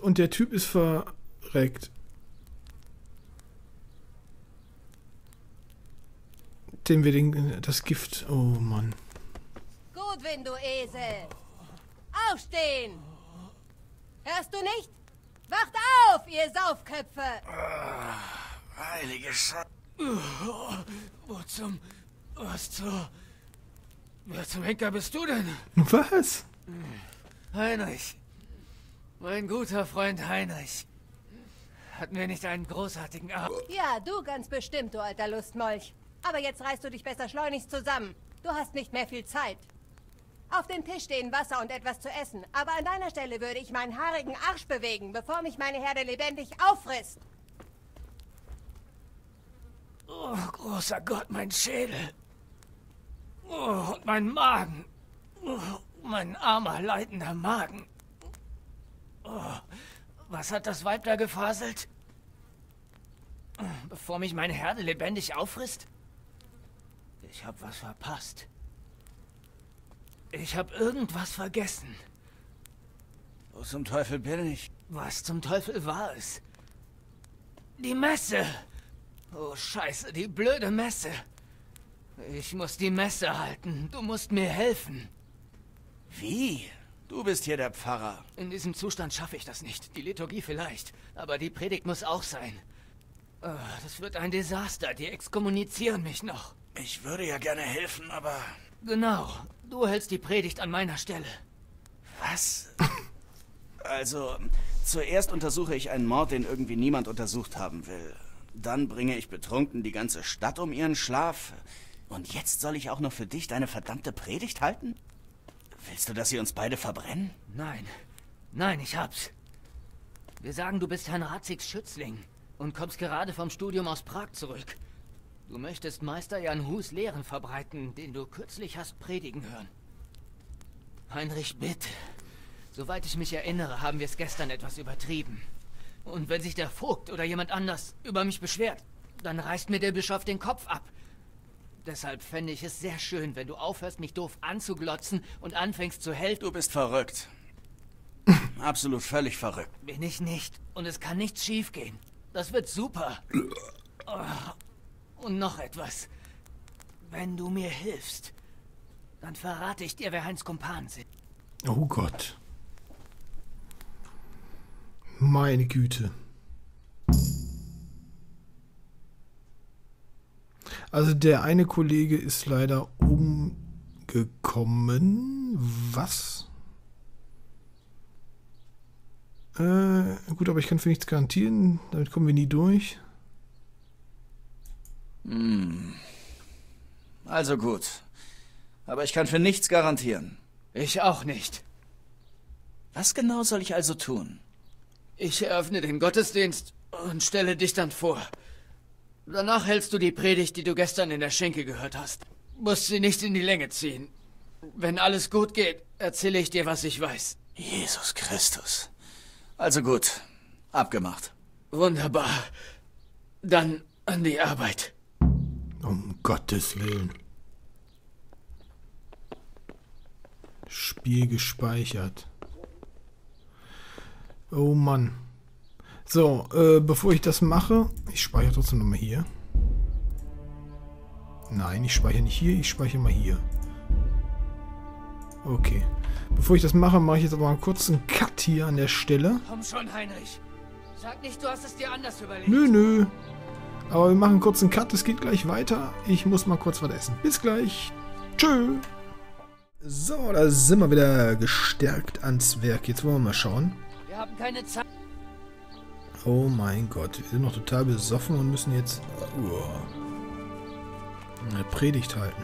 Und der Typ ist verreckt. Dem wir den, das Gift... Oh Mann. Gut, wenn du Esel. Aufstehen! Hörst du nicht? Wacht auf, ihr Saufköpfe! Heilige Scheiße. Wo zum... Was zur... Wer zum Henker bist du denn? Was? Heinrich. Mein guter Freund Heinrich. Hatten wir nicht einen großartigen Abend? Ja, du ganz bestimmt, du alter Lustmolch. Aber jetzt reißt du dich besser schleunigst zusammen. Du hast nicht mehr viel Zeit. Auf dem Tisch stehen Wasser und etwas zu essen. Aber an deiner Stelle würde ich meinen haarigen Arsch bewegen, bevor mich meine Herde lebendig auffrisst. Oh, großer Gott, mein Schädel. Oh, und mein Magen. Oh, mein armer, leidender Magen. Oh, was hat das Weib da gefaselt? Bevor mich meine Herde lebendig auffrisst? Ich hab was verpasst. Ich hab irgendwas vergessen. Wo zum Teufel bin ich? Was zum Teufel war es? Die Messe! Oh, scheiße, die blöde Messe. Ich muss die Messe halten. Du musst mir helfen. Wie? Du bist hier der Pfarrer. In diesem Zustand schaffe ich das nicht. Die Liturgie vielleicht. Aber die Predigt muss auch sein. Oh, das wird ein Desaster. Die exkommunizieren mich noch. Ich würde ja gerne helfen, aber... Genau. Du hältst die Predigt an meiner Stelle. Was? Also, zuerst untersuche ich einen Mord, den irgendwie niemand untersucht haben will. Dann bringe ich betrunken die ganze Stadt um ihren Schlaf. Und jetzt soll ich auch noch für dich deine verdammte Predigt halten? Willst du, dass sie uns beide verbrennen? Nein. Nein, ich hab's. Wir sagen, du bist Herrn Ratzigs Schützling und kommst gerade vom Studium aus Prag zurück. Du möchtest Meister Jan Hus Lehren verbreiten, den du kürzlich hast predigen hören. Heinrich, bitte. Soweit ich mich erinnere, haben wir es gestern etwas übertrieben. Und wenn sich der Vogt oder jemand anders über mich beschwert, dann reißt mir der Bischof den Kopf ab. Deshalb fände ich es sehr schön, wenn du aufhörst, mich doof anzuglotzen und anfängst zu helfen. Du bist verrückt. Absolut völlig verrückt. Bin ich nicht. Und es kann nichts schiefgehen. Das wird super. Oh. Und noch etwas. Wenn du mir hilfst, dann verrate ich dir, wer Heinz Kumpan sind. Oh Gott. Meine Güte. Also der eine Kollege ist leider umgekommen. Was? Äh, gut, aber ich kann für nichts garantieren. Damit kommen wir nie durch. Hm. Also gut. Aber ich kann für nichts garantieren. Ich auch nicht. Was genau soll ich also tun? Ich eröffne den Gottesdienst und stelle dich dann vor. Danach hältst du die Predigt, die du gestern in der Schenke gehört hast. Musst sie nicht in die Länge ziehen. Wenn alles gut geht, erzähle ich dir, was ich weiß. Jesus Christus. Also gut. Abgemacht. Wunderbar. Dann an die Arbeit. Um Gottes Willen. Spiel gespeichert. Oh Mann. So, äh, bevor ich das mache, ich speichere trotzdem nochmal hier. Nein, ich speichere nicht hier, ich speichere mal hier. Okay. Bevor ich das mache, mache ich jetzt aber mal einen Cut hier an der Stelle. Komm schon, Heinrich. Sag nicht, du hast es dir anders überlegt. Nö, nö. Aber wir machen einen Cut, es geht gleich weiter. Ich muss mal kurz was essen. Bis gleich. Tschö. So, da sind wir wieder gestärkt ans Werk. Jetzt wollen wir mal schauen. Wir haben keine Zeit. Oh mein Gott, wir sind noch total besoffen und müssen jetzt uh, eine Predigt halten.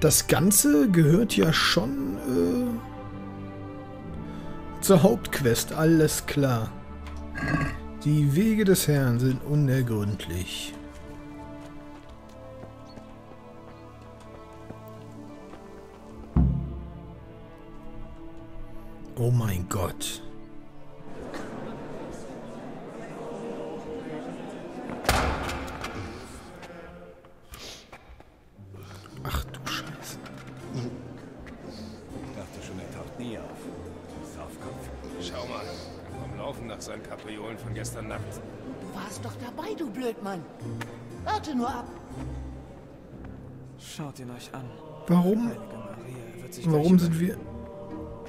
Das Ganze gehört ja schon äh, zur Hauptquest, alles klar. Die Wege des Herrn sind unergründlich. Oh mein Gott. Schaut ihn euch an. Warum? Heilige Maria, wird sich Warum sind wir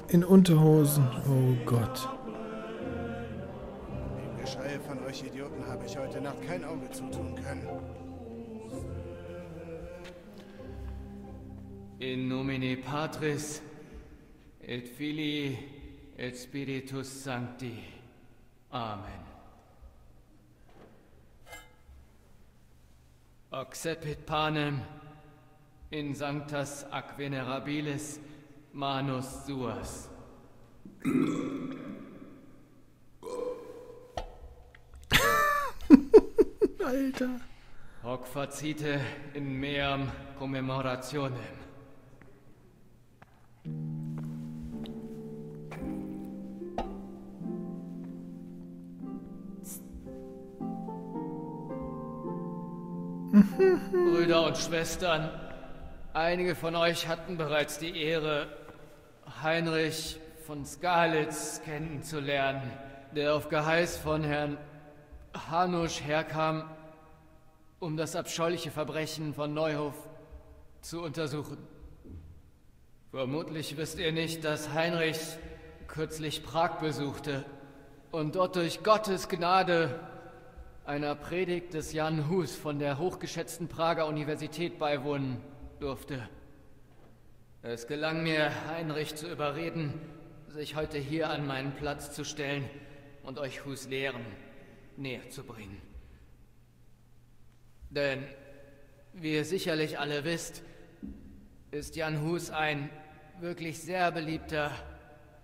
in Unterhosen? Oh Gott. Dem Geschrei von euch Idioten habe ich heute Nacht kein Auge zutun können. In nomine Patris et Filii et Spiritus Sancti. Amen. Accepit panem in sanctas ac venerabilis manus suas. Alter. Hoc facite in meam commemorationem. Brüder und Schwestern, einige von euch hatten bereits die Ehre, Heinrich von Skalitz kennenzulernen, der auf Geheiß von Herrn Hanusch herkam, um das abscheuliche Verbrechen von Neuhof zu untersuchen. Vermutlich wisst ihr nicht, dass Heinrich kürzlich Prag besuchte und dort durch Gottes Gnade einer Predigt des Jan Hus von der hochgeschätzten Prager Universität beiwohnen durfte. Es gelang mir, Heinrich zu überreden, sich heute hier an meinen Platz zu stellen und euch Hus Lehren näher zu bringen. Denn, wie ihr sicherlich alle wisst, ist Jan Hus ein wirklich sehr beliebter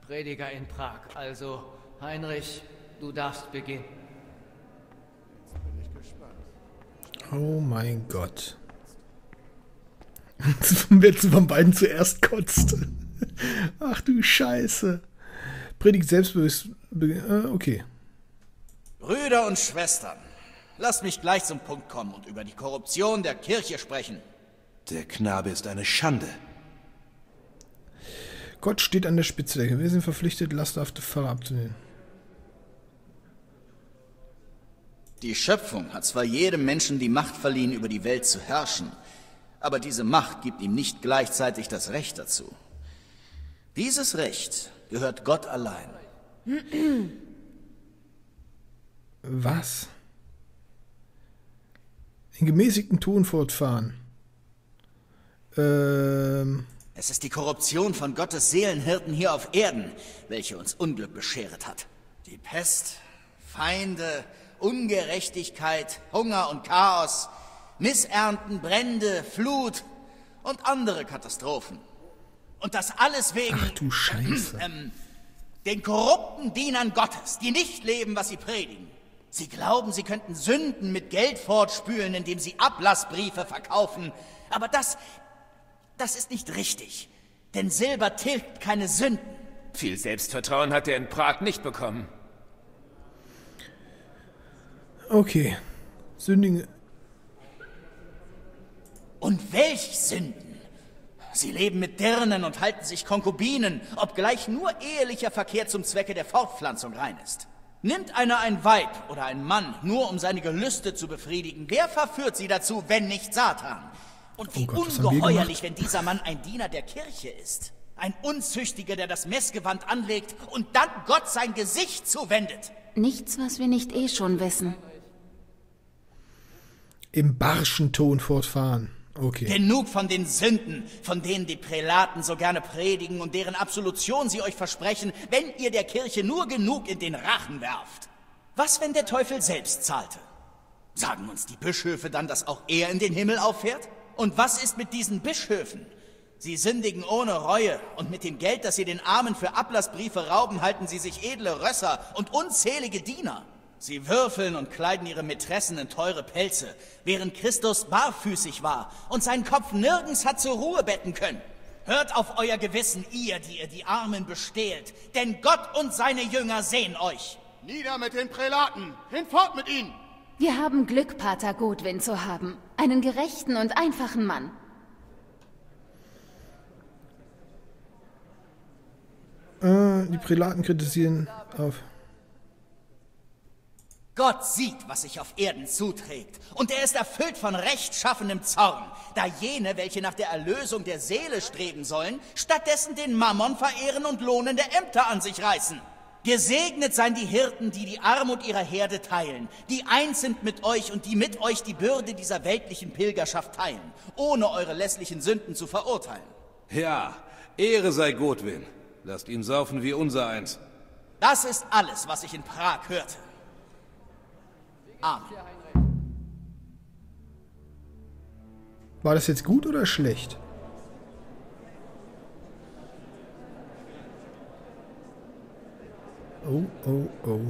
Prediger in Prag. Also, Heinrich, du darfst beginnen. Bin ich gespannt. Oh mein Gott. Wer von beiden zuerst kotzt. Ach du Scheiße. Predigt selbstbewusst. Äh, okay. Brüder und Schwestern, lasst mich gleich zum Punkt kommen und über die Korruption der Kirche sprechen. Der Knabe ist eine Schande. Gott steht an der Spitze der Wir sind verpflichtet, lasterhafte Fälle abzunehmen. Die Schöpfung hat zwar jedem Menschen die Macht verliehen, über die Welt zu herrschen, aber diese Macht gibt ihm nicht gleichzeitig das Recht dazu. Dieses Recht gehört Gott allein. Was? In gemäßigten Ton fortfahren. Ähm. Es ist die Korruption von Gottes Seelenhirten hier auf Erden, welche uns Unglück bescheret hat. Die Pest, Feinde, Ungerechtigkeit, Hunger und Chaos, Missernten, Brände, Flut und andere Katastrophen. Und das alles wegen Ach du Scheiße. ähm, den korrupten Dienern Gottes, die nicht leben, was sie predigen. Sie glauben, sie könnten Sünden mit Geld fortspülen, indem sie Ablassbriefe verkaufen. Aber das, das ist nicht richtig. Denn Silber tilgt keine Sünden. Viel Selbstvertrauen hat er in Prag nicht bekommen. Okay. Sündige. Und welch Sünden? Sie leben mit Dirnen und halten sich Konkubinen, obgleich nur ehelicher Verkehr zum Zwecke der Fortpflanzung rein ist. Nimmt einer ein Weib oder ein Mann, nur um seine Gelüste zu befriedigen, wer verführt sie dazu, wenn nicht Satan? Und wie Oh Gott, ungeheuerlich, wenn dieser Mann ein Diener der Kirche ist. Ein Unzüchtiger, der das Messgewand anlegt und dann Gott sein Gesicht zuwendet. Nichts, was wir nicht eh schon wissen. Im barschen Ton fortfahren. Okay. Genug von den Sünden, von denen die Prälaten so gerne predigen und deren Absolution sie euch versprechen, wenn ihr der Kirche nur genug in den Rachen werft. Was, wenn der Teufel selbst zahlte? Sagen uns die Bischöfe dann, dass auch er in den Himmel auffährt? Und was ist mit diesen Bischöfen? Sie sündigen ohne Reue und mit dem Geld, das sie den Armen für Ablassbriefe rauben, halten sie sich edle Rösser und unzählige Diener. Sie würfeln und kleiden ihre Mätressen in teure Pelze, während Christus barfüßig war und seinen Kopf nirgends hat zur Ruhe betten können. Hört auf euer Gewissen, ihr, die ihr die Armen bestehlt, denn Gott und seine Jünger sehen euch. Nieder mit den Prälaten! Hinfort mit ihnen! Wir haben Glück, Pater Godwin zu haben. Einen gerechten und einfachen Mann. Äh, die Prälaten kritisieren auf. Gott sieht, was sich auf Erden zuträgt, und er ist erfüllt von rechtschaffenem Zorn, da jene, welche nach der Erlösung der Seele streben sollen, stattdessen den Mammon verehren und lohnende Ämter an sich reißen. Gesegnet seien die Hirten, die die Armut ihrer Herde teilen, die eins sind mit euch und die mit euch die Bürde dieser weltlichen Pilgerschaft teilen, ohne eure lässlichen Sünden zu verurteilen. Ja, Ehre sei Godwin. Lasst ihn saufen wie unser eins. Das ist alles, was ich in Prag hörte. Amen. War das jetzt gut oder schlecht? Oh, oh, oh.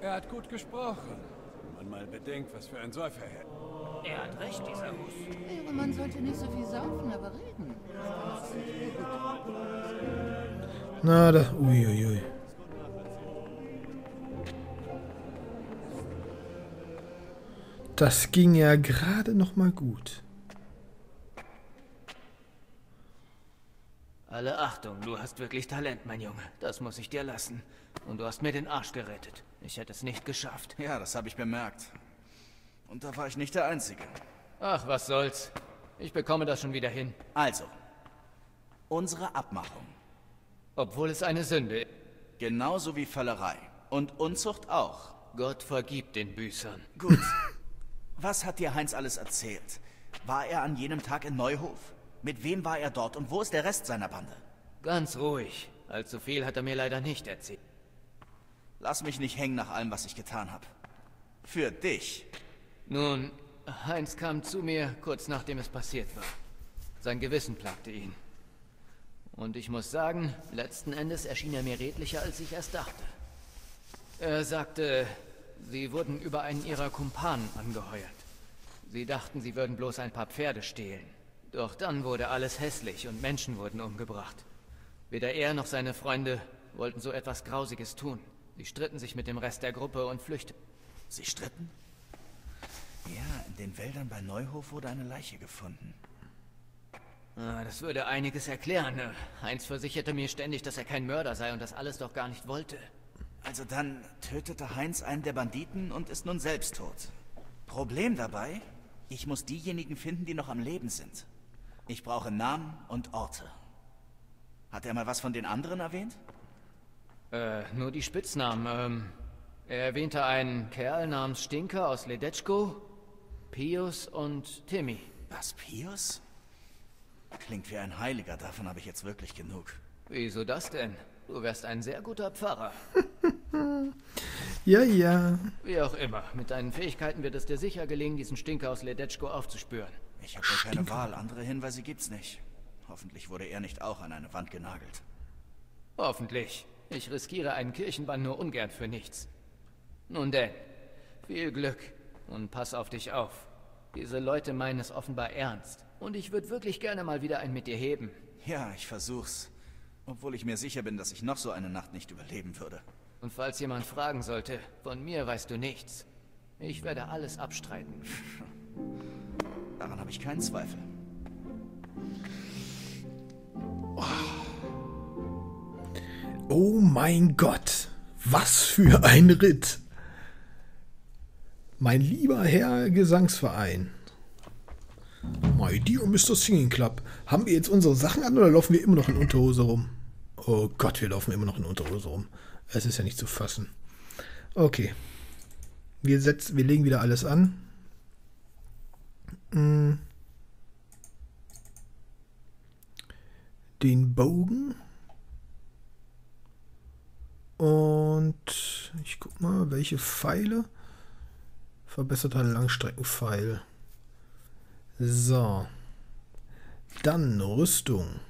Er hat gut gesprochen. Wenn man mal bedenkt, was für ein Säufer er Er hat recht, dieser Hus. Ihre Mann sollte nicht so viel saufen, aber reden. Na, da. Uiuiui. Ui. Das ging ja gerade noch mal gut. Alle Achtung, du hast wirklich Talent, mein Junge. Das muss ich dir lassen. Und du hast mir den Arsch gerettet. Ich hätte es nicht geschafft. Ja, das habe ich bemerkt. Und da war ich nicht der Einzige. Ach, was soll's. Ich bekomme das schon wieder hin. Also, unsere Abmachung. Obwohl es eine Sünde ist. Genauso wie Völlerei. Und Unzucht auch. Gott vergibt den Büßern. Gut. Was hat dir Heinz alles erzählt? War er an jenem Tag in Neuhof? Mit wem war er dort und wo ist der Rest seiner Bande? Ganz ruhig. Allzu viel hat er mir leider nicht erzählt. Lass mich nicht hängen nach allem, was ich getan habe. Für dich. Nun, Heinz kam zu mir kurz nachdem es passiert war. Sein Gewissen plagte ihn. Und ich muss sagen, letzten Endes erschien er mir redlicher, als ich erst dachte. Er sagte, sie wurden über einen ihrer Kumpanen angeheuert. Sie dachten, sie würden bloß ein paar Pferde stehlen. Doch dann wurde alles hässlich und Menschen wurden umgebracht. Weder er noch seine Freunde wollten so etwas Grausiges tun. Sie stritten sich mit dem Rest der Gruppe und flüchteten. Sie stritten? Ja, in den Wäldern bei Neuhof wurde eine Leiche gefunden. Ah, das würde einiges erklären. Heinz versicherte mir ständig, dass er kein Mörder sei und das alles doch gar nicht wollte. Also dann tötete Heinz einen der Banditen und ist nun selbst tot. Problem dabei? Ich muss diejenigen finden, die noch am Leben sind. Ich brauche Namen und Orte. Hat er mal was von den anderen erwähnt? Äh, nur die Spitznamen. Ähm, er erwähnte einen Kerl namens Stinker aus Ledetschko, Pius und Timmy. Was, Pius? Klingt wie ein Heiliger, davon habe ich jetzt wirklich genug. Wieso das denn? Du wärst ein sehr guter Pfarrer. ja, ja. Wie auch immer, mit deinen Fähigkeiten wird es dir sicher gelingen, diesen Stinker aus Ledetschko aufzuspüren. Ich habe keine Wahl, andere Hinweise gibt's nicht. Hoffentlich wurde er nicht auch an eine Wand genagelt. Hoffentlich. Ich riskiere einen Kirchenbann nur ungern für nichts. Nun denn, viel Glück und pass auf dich auf. Diese Leute meinen es offenbar ernst. Und ich würde wirklich gerne mal wieder einen mit dir heben. Ja, ich versuch's. Obwohl ich mir sicher bin, dass ich noch so eine Nacht nicht überleben würde. Und falls jemand fragen sollte, von mir weißt du nichts. Ich werde alles abstreiten. Daran habe ich keinen Zweifel. Oh mein Gott, was für ein Ritt. Mein lieber Herr Gesangsverein. My dear Mr. Singing Club. Haben wir jetzt unsere Sachen an oder laufen wir immer noch in Unterhose rum? Oh Gott, wir laufen immer noch in Unterhose rum. Es ist ja nicht zu fassen. Okay. Wir, setzen, wir legen wieder alles an. Hm. Den Bogen. Und ich guck mal, welche Pfeile. Verbesserter Langstreckenpfeil. So. Dann Rüstung.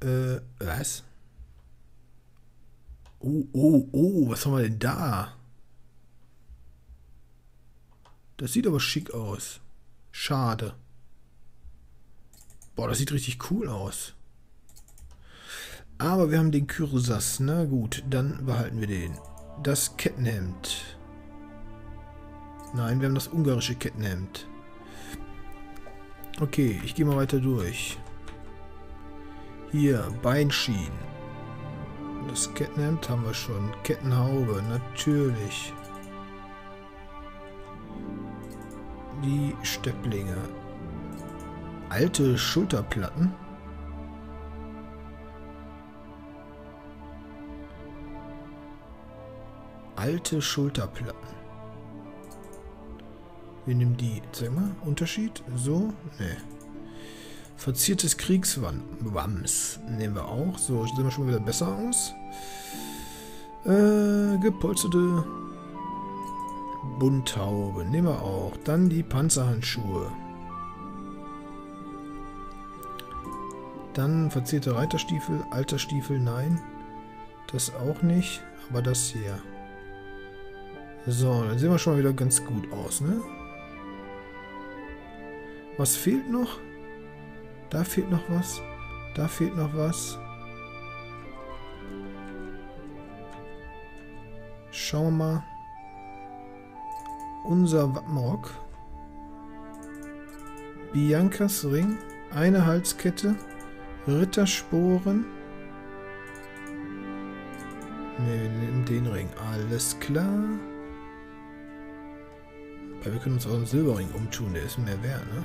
Äh, was? Oh, oh, oh, was haben wir denn da? Das sieht aber schick aus. Schade. Boah, das sieht richtig cool aus. Aber wir haben den Kyrsas. Na gut, dann behalten wir den. Das Kettenhemd. Nein, wir haben das ungarische Kettenhemd. Okay, ich gehe mal weiter durch. Hier, Beinschienen. Das Kettenhemd haben wir schon. Kettenhaube, natürlich. Die Stepplinge. Alte Schulterplatten. Alte Schulterplatten. Wir nehmen die. Zeig mal, Unterschied? So? Nee. Verziertes Kriegswams nehmen wir auch. So, sehen wir schon wieder besser aus. Äh, gepolsterte Bunthaube nehmen wir auch. Dann die Panzerhandschuhe. Dann verzierte Reiterstiefel, alter Stiefel, nein. Das auch nicht, aber das hier. So, dann sehen wir schon mal wieder ganz gut aus, ne? Was fehlt noch? Da fehlt noch was. Da fehlt noch was. Schauen wir mal. Unser Wappenrock. Biancas Ring. Eine Halskette. Rittersporen. Ne, wir nehmen den Ring. Alles klar. Aber wir können uns auch einen Silberring umtun. Der ist mehr wert, ne?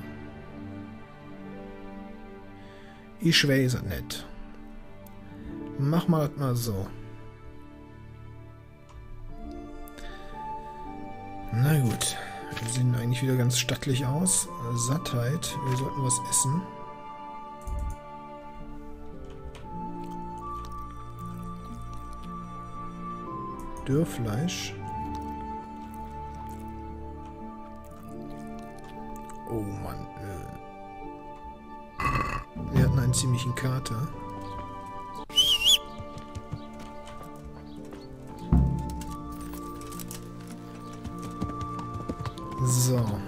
Ich weiß es nicht. Mach mal das mal so. Na gut. Wir sehen eigentlich wieder ganz stattlich aus. Sattheit. Wir sollten was essen. Dürrfleisch. Einen ziemlichen Kater. So.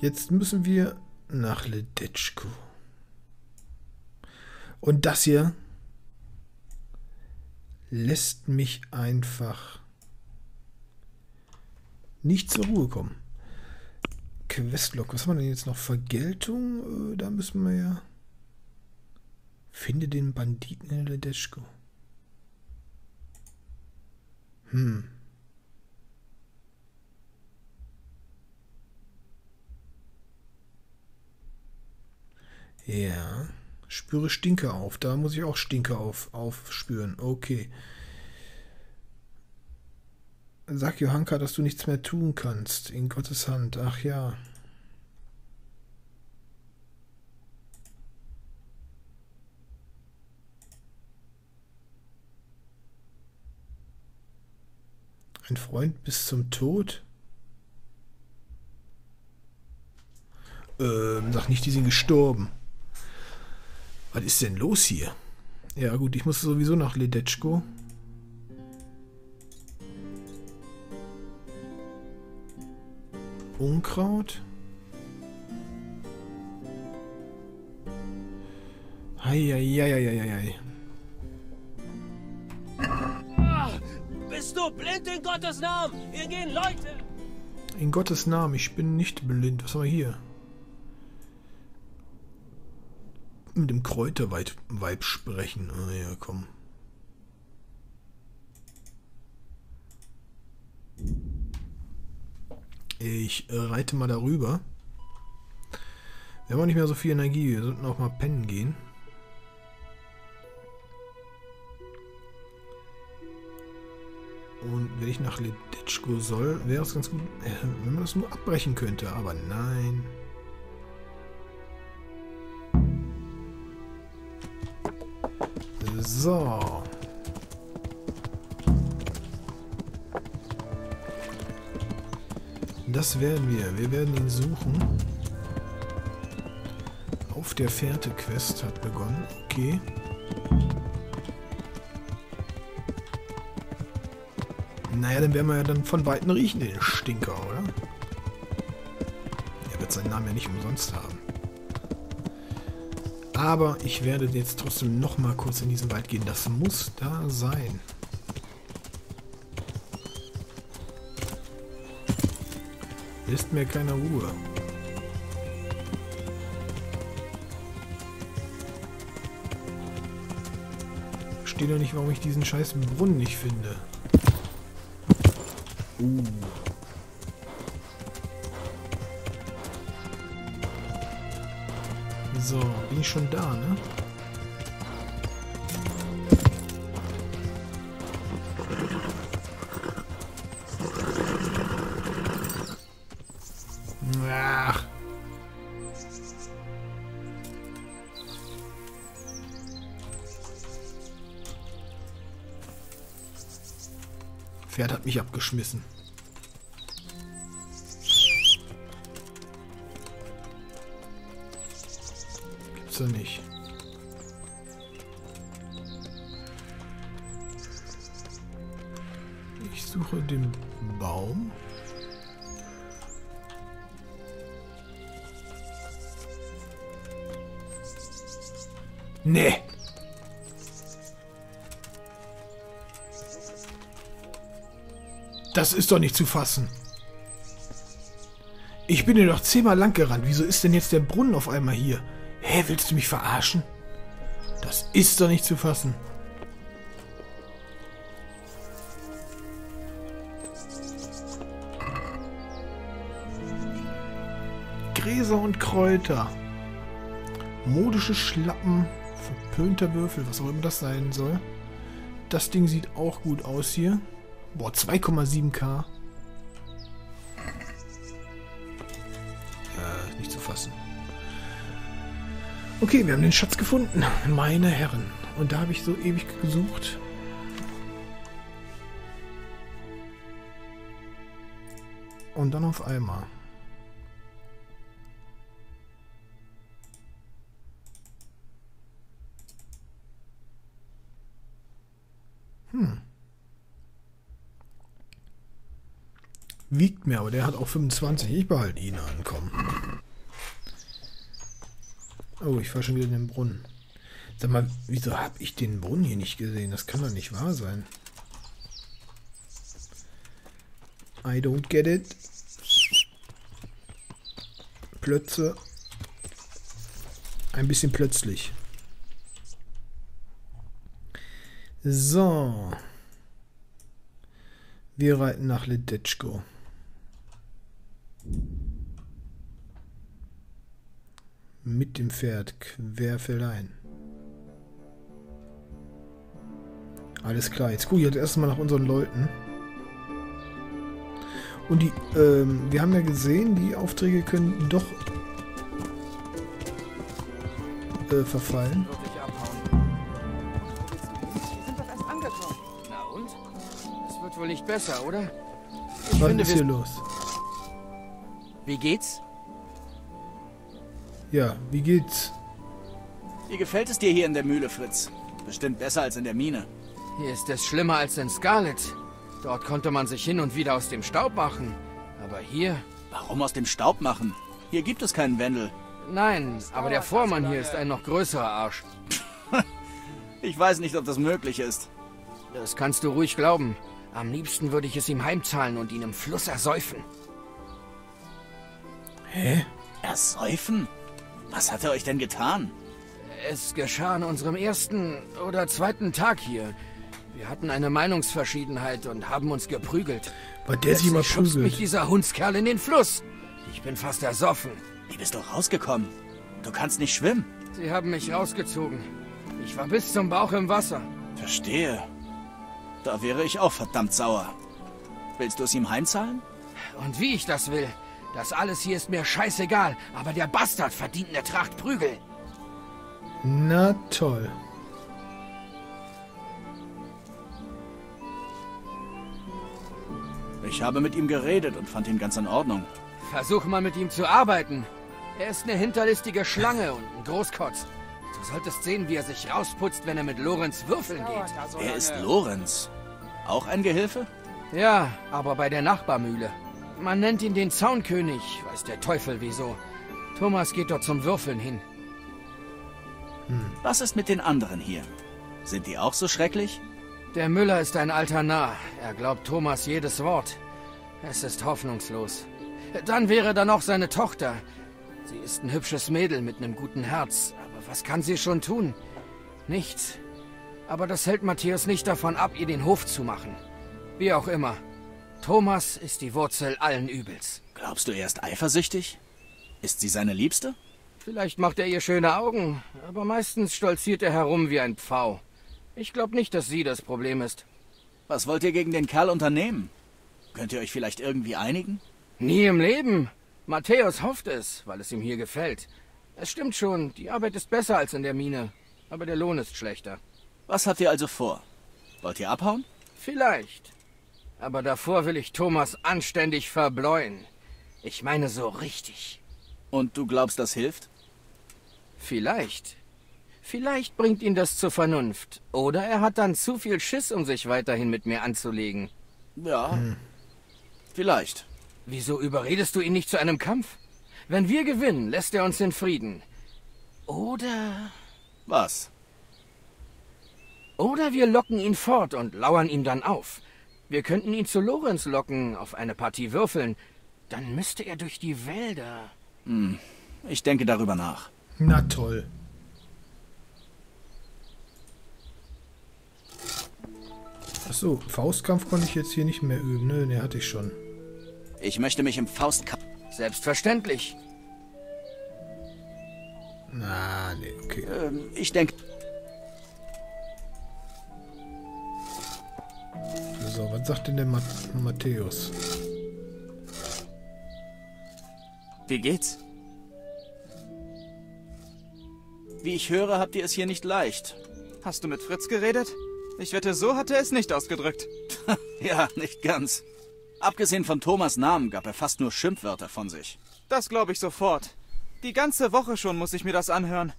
Jetzt müssen wir nach Ledetschko. Und das hier lässt mich einfach nicht zur Ruhe kommen. Questlog, was haben wir denn jetzt noch? Vergeltung? Äh, da müssen wir ja... Finde den Banditen in Ledetschko. Hm. Ja. Spüre Stinke auf. Da muss ich auch Stinke auf, aufspüren. Okay. Sag Johanka, dass du nichts mehr tun kannst. In Gottes Hand. Ach ja. Ein Freund bis zum Tod? Ähm, sag nicht, die sind gestorben. Was ist denn los hier? Ja gut, ich muss sowieso nach Ledetschko. Unkraut. Heieieiei. Bist du blind in Gottes Namen? Hier gehen Leute! In Gottes Namen, ich bin nicht blind. Was haben wir hier? Mit dem Kräuterweib sprechen. Ah ja, komm. Ich reite mal darüber. Wir haben auch nicht mehr so viel Energie. Wir sollten auch mal pennen gehen. Und wenn ich nach Leditschko soll, wäre es ganz gut, wenn man das nur abbrechen könnte. Aber nein. So. Das werden wir. Wir werden ihn suchen. Auf der Fährte-Quest hat begonnen. Okay. Naja, dann werden wir ja dann von Weitem riechen, den Stinker, oder? Er wird seinen Namen ja nicht umsonst haben. Aber ich werde jetzt trotzdem noch mal kurz in diesen Wald gehen. Das muss da sein. Lässt mir keine Ruhe. Verstehe doch nicht, warum ich diesen scheiß Brunnen nicht finde. Uh. So, bin ich schon da, ne? Mich abgeschmissen. Gibt's ja nicht. Ich suche den Baum. Nee. Das ist doch nicht zu fassen. Ich bin hier doch zehnmal lang gerannt. Wieso ist denn jetzt der Brunnen auf einmal hier? Hä, willst du mich verarschen? Das ist doch nicht zu fassen. Gräser und Kräuter. Modische Schlappen, verpönter Würfel, was auch immer das sein soll. Das Ding sieht auch gut aus hier. Boah, 2,7k. Äh, nicht zu fassen. Okay, wir haben den Schatz gefunden. Meine Herren. Und da habe ich so ewig gesucht. Und dann auf einmal. Wiegt mehr, aber der hat auch 25. Ich behalte ihn ankommen. Oh, ich fahre schon wieder in den Brunnen. Sag mal, wieso habe ich den Brunnen hier nicht gesehen? Das kann doch nicht wahr sein. I don't get it. Plötze. Ein bisschen plötzlich. So. Wir reiten nach Ledetschko. Mit dem Pferd querfeldein. Alles klar, jetzt gucke ich jetzt erstmal nach unseren Leuten. Und die, ähm, wir haben ja gesehen, die Aufträge können doch äh, verfallen. Na und? Es wird wohl nicht besser, oder? Ich Was finde, ist hier los? Wie geht's? Ja, wie geht's? Wie gefällt es dir hier in der Mühle, Fritz? Bestimmt besser als in der Mine. Hier ist es schlimmer als in Scarlet. Dort konnte man sich hin und wieder aus dem Staub machen. Aber hier... Warum aus dem Staub machen? Hier gibt es keinen Wendel. Nein, aber der Vormann hier ist ein noch größerer Arsch. Ich weiß nicht, ob das möglich ist. Das kannst du ruhig glauben. Am liebsten würde ich es ihm heimzahlen und ihn im Fluss ersäufen. Hä? Ersäufen? Was hat er euch denn getan? Es geschah an unserem ersten oder zweiten Tag hier. Wir hatten eine Meinungsverschiedenheit und haben uns geprügelt. Weil der sich immer Plötzlich schubst mich prügelt. dieser Hundskerl in den Fluss. Ich bin fast ersoffen. Wie bist du rausgekommen? Du kannst nicht schwimmen. Sie haben mich rausgezogen. Ich war bis zum Bauch im Wasser. Verstehe. Da wäre ich auch verdammt sauer. Willst du es ihm heimzahlen? Und wie ich das will. Das alles hier ist mir scheißegal, aber der Bastard verdient eine Tracht Prügel. Na toll. Ich habe mit ihm geredet und fand ihn ganz in Ordnung. Versuch mal mit ihm zu arbeiten. Er ist eine hinterlistige Schlange und ein Großkotz. Du solltest sehen, wie er sich rausputzt, wenn er mit Lorenz würfeln geht. Er ist Lorenz. Auch ein Gehilfe? Ja, aber bei der Nachbarmühle. Man nennt ihn den Zaunkönig, weiß der Teufel wieso. Thomas geht dort zum Würfeln hin. Was ist mit den anderen hier? Sind die auch so schrecklich? Der Müller ist ein alter Narr. Er glaubt Thomas jedes Wort. Es ist hoffnungslos. Dann wäre da noch seine Tochter. Sie ist ein hübsches Mädel mit einem guten Herz. Aber was kann sie schon tun? Nichts. Aber das hält Matthäus nicht davon ab, ihr den Hof zu machen. Wie auch immer. Thomas ist die Wurzel allen Übels. Glaubst du, er ist eifersüchtig? Ist sie seine Liebste? Vielleicht macht er ihr schöne Augen, aber meistens stolziert er herum wie ein Pfau. Ich glaube nicht, dass sie das Problem ist. Was wollt ihr gegen den Kerl unternehmen? Könnt ihr euch vielleicht irgendwie einigen? Nie im Leben. Matthäus hofft es, weil es ihm hier gefällt. Es stimmt schon, die Arbeit ist besser als in der Mine, aber der Lohn ist schlechter. Was habt ihr also vor? Wollt ihr abhauen? Vielleicht. Aber davor will ich Thomas anständig verbleuen. Ich meine so richtig. Und du glaubst, das hilft? Vielleicht. Vielleicht bringt ihn das zur Vernunft. Oder er hat dann zu viel Schiss, um sich weiterhin mit mir anzulegen. Ja, hm. vielleicht. Wieso überredest du ihn nicht zu einem Kampf? Wenn wir gewinnen, lässt er uns in Frieden. Oder... Was? Oder wir locken ihn fort und lauern ihm dann auf. Wir könnten ihn zu Lorenz locken, auf eine Partie würfeln. Dann müsste er durch die Wälder. Hm, ich denke darüber nach. Na toll. Achso, Faustkampf konnte ich jetzt hier nicht mehr üben. Nö, ne, hatte ich schon. Ich möchte mich im Faustkampf... Selbstverständlich. Na, nee, okay. Ähm, ich denke... was sagt denn der Ma Matthäus? Wie geht's? Wie ich höre, habt ihr es hier nicht leicht. Hast du mit Fritz geredet? Ich wette, so hat er es nicht ausgedrückt. ja, nicht ganz. Abgesehen von Thomas Namen gab er fast nur Schimpfwörter von sich. Das glaube ich sofort. Die ganze Woche schon muss ich mir das anhören.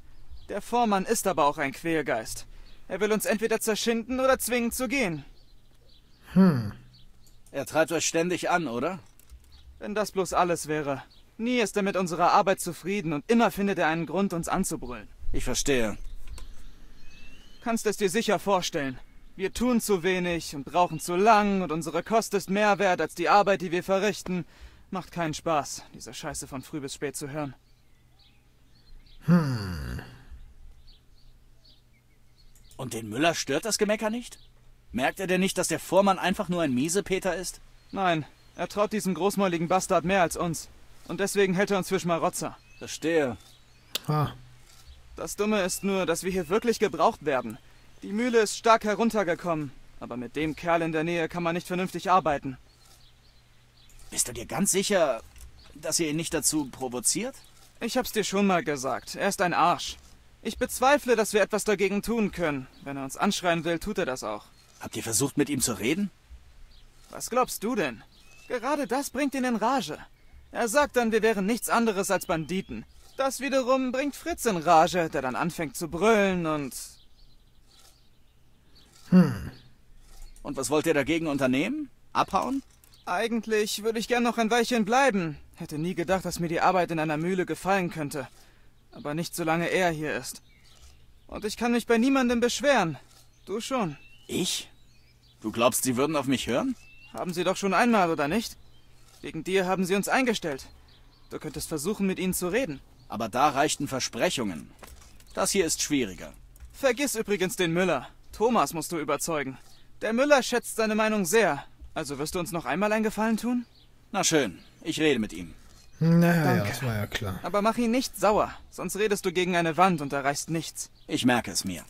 Der Vormann ist aber auch ein Quälgeist. Er will uns entweder zerschinden oder zwingen zu gehen. Hm. Er treibt euch ständig an, oder? Wenn das bloß alles wäre. Nie ist er mit unserer Arbeit zufrieden und immer findet er einen Grund, uns anzubrüllen. Ich verstehe. Kannst es dir sicher vorstellen. Wir tun zu wenig und brauchen zu lang und unsere Kost ist mehr wert als die Arbeit, die wir verrichten. Macht keinen Spaß, diese Scheiße von früh bis spät zu hören. Hm. Und den Müller stört das Gemecker nicht? Merkt er denn nicht, dass der Vormann einfach nur ein Miesepeter ist? Nein, er traut diesem großmäuligen Bastard mehr als uns. Und deswegen hält er uns für Schmarotzer. Verstehe. Ah. Das Dumme ist nur, dass wir hier wirklich gebraucht werden. Die Mühle ist stark heruntergekommen, aber mit dem Kerl in der Nähe kann man nicht vernünftig arbeiten. Bist du dir ganz sicher, dass ihr ihn nicht dazu provoziert? Ich hab's dir schon mal gesagt. Er ist ein Arsch. Ich bezweifle, dass wir etwas dagegen tun können. Wenn er uns anschreien will, tut er das auch. Habt ihr versucht, mit ihm zu reden? Was glaubst du denn? Gerade das bringt ihn in Rage. Er sagt dann, wir wären nichts anderes als Banditen. Das wiederum bringt Fritz in Rage, der dann anfängt zu brüllen und... Hm. Und was wollt ihr dagegen unternehmen? Abhauen? Eigentlich würde ich gern noch ein Weilchen bleiben. Hätte nie gedacht, dass mir die Arbeit in einer Mühle gefallen könnte. Aber nicht solange er hier ist. Und ich kann mich bei niemandem beschweren. Du schon. Ich? Du glaubst, sie würden auf mich hören? Haben sie doch schon einmal, oder nicht? Wegen dir haben sie uns eingestellt. Du könntest versuchen, mit ihnen zu reden. Aber da reichten Versprechungen. Das hier ist schwieriger. Vergiss übrigens den Müller. Thomas musst du überzeugen. Der Müller schätzt seine Meinung sehr. Also wirst du uns noch einmal einen Gefallen tun? Na schön, ich rede mit ihm. Naja, ja, das war ja klar. Aber mach ihn nicht sauer, sonst redest du gegen eine Wand und erreichst nichts. Ich merke es mir.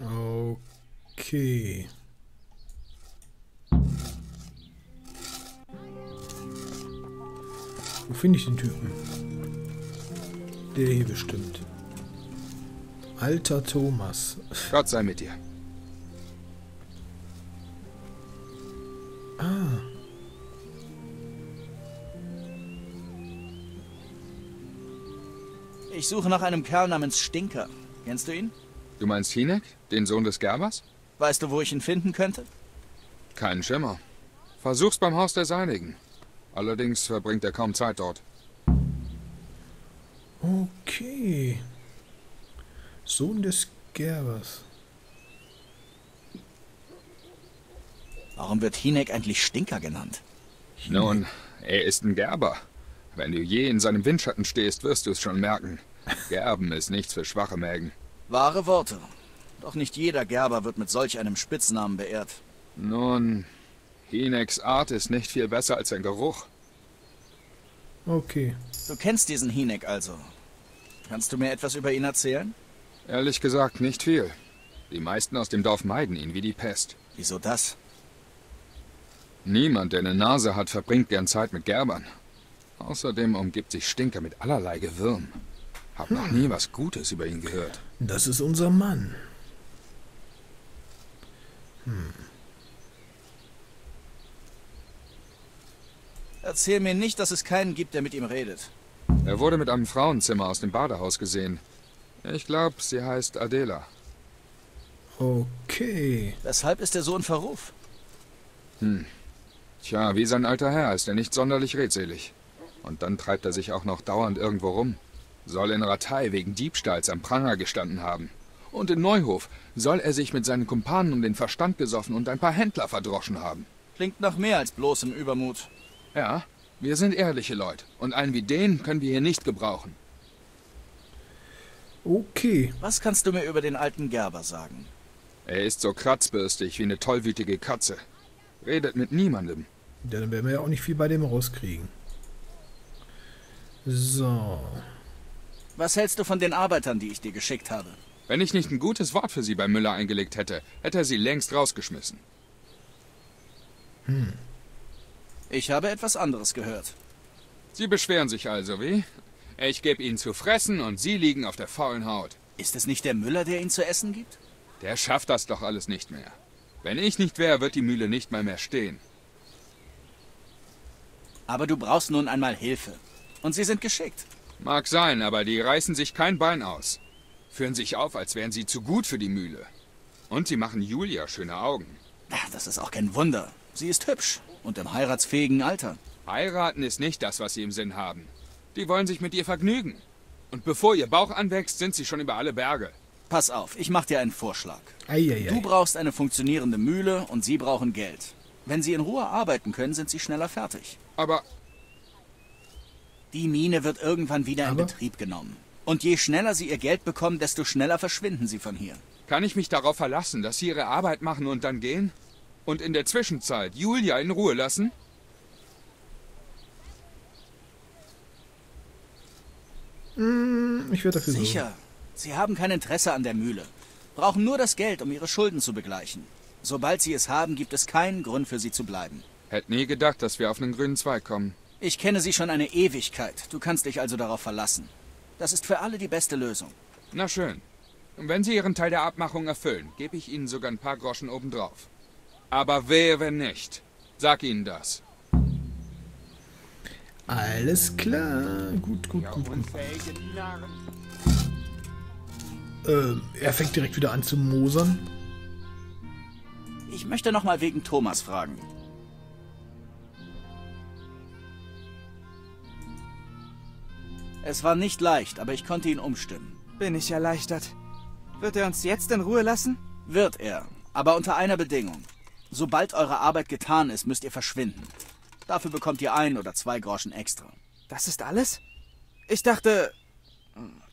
Okay. Wo finde ich den Typen? Der hier bestimmt. Alter Thomas. Gott sei mit dir. Ah. Ich suche nach einem Kerl namens Stinker. Kennst du ihn? Du meinst Hinek, den Sohn des Gerbers? Weißt du, wo ich ihn finden könnte? Keinen Schimmer. Versuch's beim Haus der Seinigen. Allerdings verbringt er kaum Zeit dort. Okay. Sohn des Gerbers. Warum wird Hinek eigentlich Stinker genannt? Nun, er ist ein Gerber. Wenn du je in seinem Windschatten stehst, wirst du es schon merken. Gerben ist nichts für schwache Mägen. Wahre Worte. Doch nicht jeder Gerber wird mit solch einem Spitznamen beehrt. Nun, Hineks Art ist nicht viel besser als sein Geruch. Okay. Du kennst diesen Hinek also. Kannst du mir etwas über ihn erzählen? Ehrlich gesagt, nicht viel. Die meisten aus dem Dorf meiden ihn wie die Pest. Wieso das? Niemand, der eine Nase hat, verbringt gern Zeit mit Gerbern. Außerdem umgibt sich Stinker mit allerlei Gewürm. Hab noch nie was Gutes über ihn gehört. Das ist unser Mann. Hm. Erzähl mir nicht, dass es keinen gibt, der mit ihm redet. Er wurde mit einem Frauenzimmer aus dem Badehaus gesehen. Ich glaube, sie heißt Adela. Okay. Weshalb ist er so in Verruf? Hm. Tja, wie sein alter Herr ist er nicht sonderlich redselig. Und dann treibt er sich auch noch dauernd irgendwo rum. Soll in Ratei wegen Diebstahls am Pranger gestanden haben. Und in Neuhof soll er sich mit seinen Kumpanen um den Verstand gesoffen und ein paar Händler verdroschen haben. Klingt nach mehr als bloßem Übermut. Ja, wir sind ehrliche Leute. Und einen wie den können wir hier nicht gebrauchen. Okay. Was kannst du mir über den alten Gerber sagen? Er ist so kratzbürstig wie eine tollwütige Katze. Redet mit niemandem. Ja, dann werden wir ja auch nicht viel bei dem rauskriegen. So. Was hältst du von den Arbeitern, die ich dir geschickt habe? Wenn ich nicht ein gutes Wort für sie bei Müller eingelegt hätte, hätte er sie längst rausgeschmissen. Hm. Ich habe etwas anderes gehört. Sie beschweren sich also, wie? Ich gebe ihnen zu fressen und sie liegen auf der faulen Haut. Ist es nicht der Müller, der ihnen zu essen gibt? Der schafft das doch alles nicht mehr. Wenn ich nicht wäre, wird die Mühle nicht mal mehr stehen. Aber du brauchst nun einmal Hilfe. Und sie sind geschickt. Mag sein, aber die reißen sich kein Bein aus. Führen sich auf, als wären sie zu gut für die Mühle. Und sie machen Julia schöne Augen. Ach, das ist auch kein Wunder. Sie ist hübsch und im heiratsfähigen Alter. Heiraten ist nicht das, was sie im Sinn haben. Die wollen sich mit ihr vergnügen. Und bevor ihr Bauch anwächst, sind sie schon über alle Berge. Pass auf, ich mach dir einen Vorschlag. Eieiei. Du brauchst eine funktionierende Mühle und sie brauchen Geld. Wenn sie in Ruhe arbeiten können, sind sie schneller fertig. Aber die Mine wird irgendwann wieder in Aber? Betrieb genommen. Und je schneller sie ihr Geld bekommen, desto schneller verschwinden sie von hier. kann ich mich darauf verlassen, dass sie ihre Arbeit machen und dann gehen? Und in der Zwischenzeit Julia in Ruhe lassen? Hm, ich werde dafür sorgen. Sicher. Sie haben kein Interesse an der Mühle. Brauchen nur das Geld, um ihre Schulden zu begleichen. Sobald sie es haben, gibt es keinen Grund für sie zu bleiben. Hätte nie gedacht, dass wir auf einen grünen Zweig kommen. Ich kenne sie schon eine Ewigkeit. Du kannst dich also darauf verlassen. Das ist für alle die beste Lösung. Na schön. Und wenn Sie Ihren Teil der Abmachung erfüllen, gebe ich Ihnen sogar ein paar Groschen obendrauf. Aber wehe, wenn nicht. Sag Ihnen das. Alles klar. Gut, gut, gut, gut. Ähm, er fängt direkt wieder an zu mosern. Ich möchte noch mal wegen Thomas fragen. Es war nicht leicht, aber ich konnte ihn umstimmen. Bin ich erleichtert. Wird er uns jetzt in Ruhe lassen? Wird er, aber unter einer Bedingung. Sobald eure Arbeit getan ist, müsst ihr verschwinden. Dafür bekommt ihr ein oder zwei Groschen extra. Das ist alles? Ich dachte...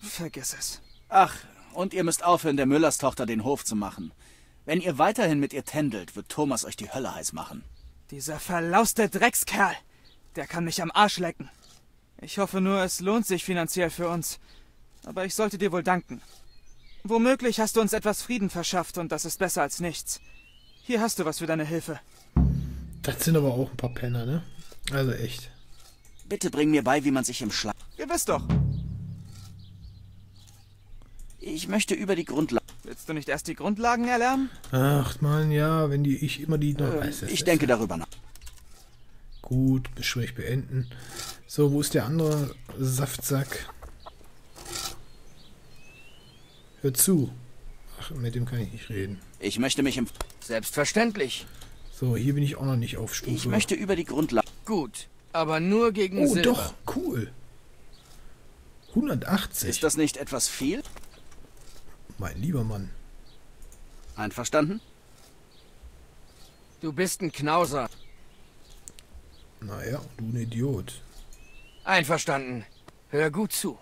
Vergiss es. Ach, und ihr müsst aufhören, der Müllers Tochter den Hof zu machen. Wenn ihr weiterhin mit ihr tändelt, wird Thomas euch die Hölle heiß machen. Dieser verlauste Dreckskerl. Der kann mich am Arsch lecken. Ich hoffe nur, es lohnt sich finanziell für uns. Aber ich sollte dir wohl danken. Womöglich hast du uns etwas Frieden verschafft und das ist besser als nichts. Hier hast du was für deine Hilfe. Das sind aber auch ein paar Penner, ne? Also echt. Bitte bring mir bei, wie man sich im Schlaf... Gewiss doch. Ich möchte über die Grundlagen... Willst du nicht erst die Grundlagen erlernen? Ach man, ja, wenn die ich immer die noch Ähm, das ich denke darüber nach. Gut, Gespräch beenden. So, wo ist der andere Saftsack? Hör zu. Ach, mit dem kann ich nicht reden. Ich möchte mich im... Selbstverständlich. So, hier bin ich auch noch nicht auf Stufe. Ich möchte über die Grundlagen... Gut, aber nur gegen Oh, Silber. doch, cool. 180. Ist das nicht etwas viel? Mein lieber Mann. Einverstanden? Du bist ein Knauser. Naja, du ein Idiot. Einverstanden. Hör gut zu.